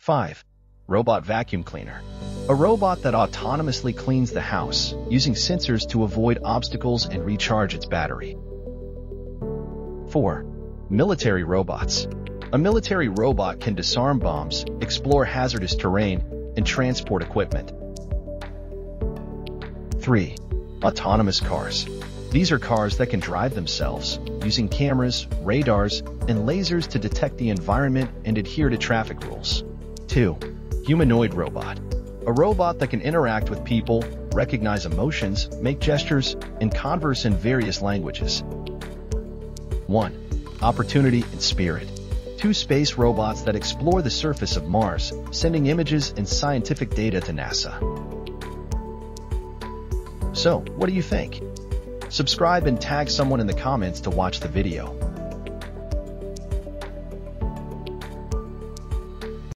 5. Robot Vacuum Cleaner. A robot that autonomously cleans the house, using sensors to avoid obstacles and recharge its battery. 4. Military Robots. A military robot can disarm bombs, explore hazardous terrain, and transport equipment. 3. Autonomous Cars. These are cars that can drive themselves, using cameras, radars, and lasers to detect the environment and adhere to traffic rules. 2. Humanoid Robot. A robot that can interact with people, recognize emotions, make gestures, and converse in various languages. 1. Opportunity and Spirit. Two space robots that explore the surface of Mars, sending images and scientific data to NASA. So, what do you think? Subscribe and tag someone in the comments to watch the video.